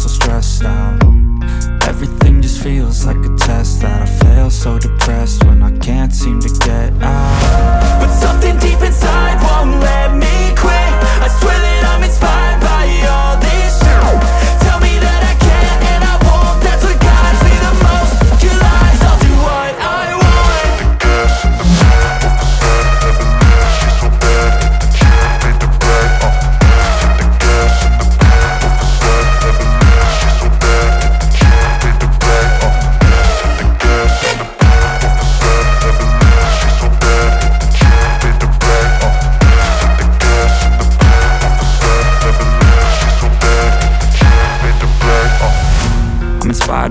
so stressed out. Everything just feels like a test that I